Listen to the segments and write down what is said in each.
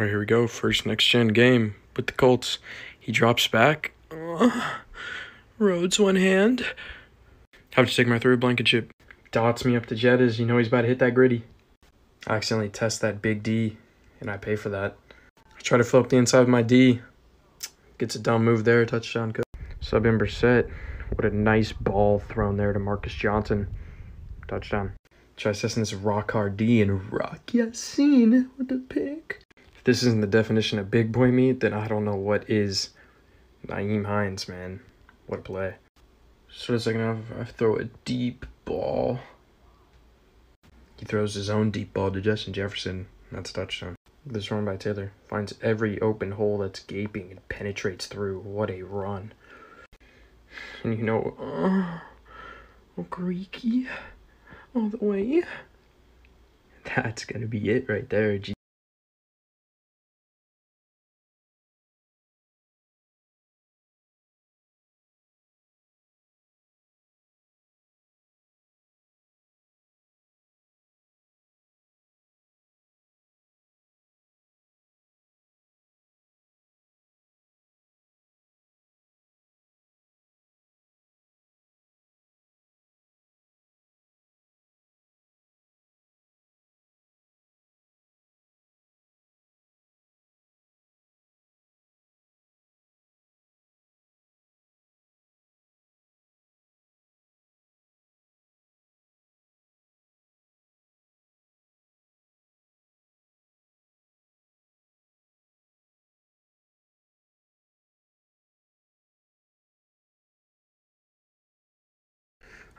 All right, here we go. First next gen game with the Colts. He drops back. Uh, Rhodes one hand. Have to take my third blanket chip. Dots me up to Jettas. You know he's about to hit that gritty. I accidentally test that big D, and I pay for that. I try to fill up the inside of my D. Gets a dumb move there. Touchdown. Sub in Brissett. What a nice ball thrown there to Marcus Johnson. Touchdown. Tries testing this rock hard D and Rock Ya-Sin with the pick. If this isn't the definition of big boy meat, then I don't know what is. Nyheim Hines, man. What a play. So the second half, I throw a deep ball. He throws his own deep ball to Justin Jefferson. That's a touchdown. This run by Taylor finds every open hole that's gaping and penetrates through. What a run. And you know, uh, oh, Greeky, all the way. That's gonna be it right there.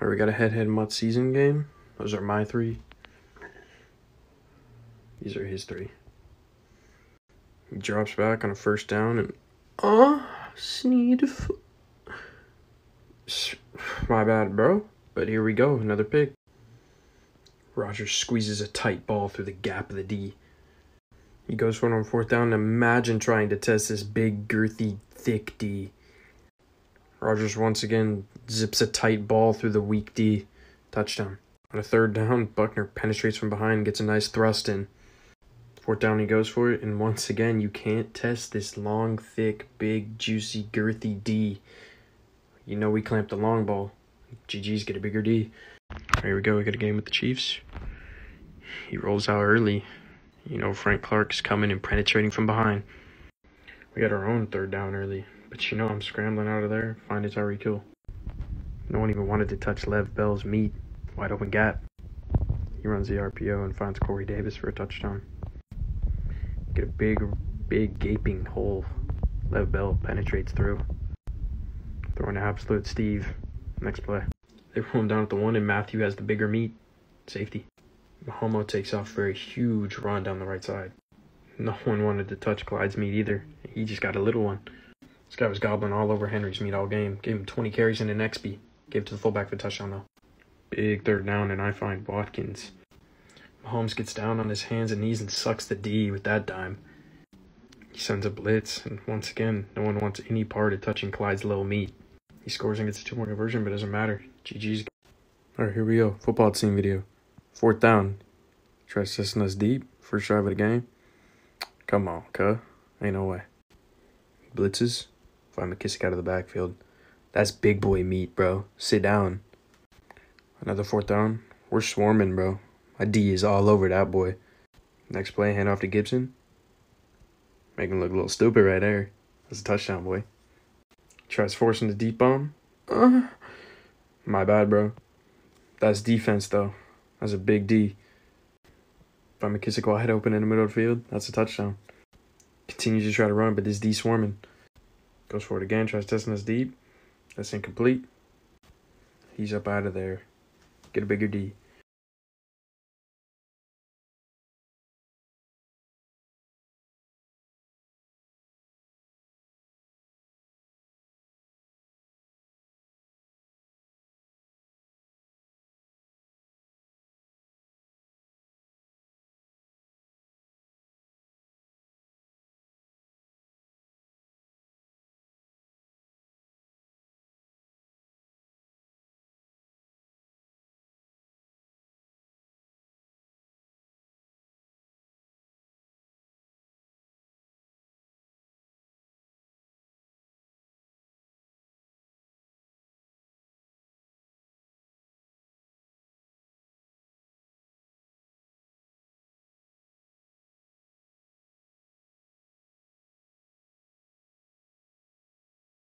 All right, we got a head-head mud season game. Those are my three. These are his three. He drops back on a first down and oh, Sneed. My bad, bro. But here we go, another pick. Rodgers squeezes a tight ball through the gap of the D. He goes for it on fourth down. Imagine trying to test this big, girthy, thick D. Rodgers once again zips a tight ball through the weak D. Touchdown. On a third down, Buckner penetrates from behind, gets a nice thrust in. Fourth down, he goes for it, and once again, you can't test this long, thick, big, juicy, girthy D. You know we clamped the long ball. GG's get a bigger D. Here we go, we got a game with the Chiefs. He rolls out early. You know Frank Clark's coming and penetrating from behind. We got our own third down early. But you know I'm scrambling out of there, find a Tyreek Hill. No one even wanted to touch Lev Bell's meat. Wide open gap. He runs the RPO and finds Corey Davis for a touchdown. Get a big, big gaping hole. Lev Bell penetrates through. Throwing an absolute Steve. Next play. They roll him down at the one, and Mathieu has the bigger meat. Safety. Mahomo takes off for a huge run down the right side. No one wanted to touch Clyde's meat either. He just got a little one. This guy was gobbling all over Henry's meat all game. Gave him 20 carries and an XP. Gave to the fullback for the touchdown, though. Big third down, and I find Watkins. Mahomes gets down on his hands and knees and sucks the D with that dime. He sends a blitz, and once again, no one wants any part of touching Clyde's little meat. He scores and gets a two-point conversion, but it doesn't matter. GG's. All right, here we go. Football team video. Fourth down. Tries testing us deep. First drive of the game. Come on, cuh. Ain't no way. Blitzes. Find McKissic out of the backfield. That's big boy meat, bro. Sit down. Another fourth down. We're swarming, bro. My D is all over that boy. Next play, hand off to Gibson. Make him look a little stupid right there. That's a touchdown, boy. Tries forcing the deep bomb. Uh, my bad, bro. That's defense, though. That's a big D. If I'm McKissic wide open in the middle of the field, that's a touchdown. Continues to try to run, but this D swarming. Goes for it again, tries testing us deep. That's incomplete. He's up out of there. Get a bigger D.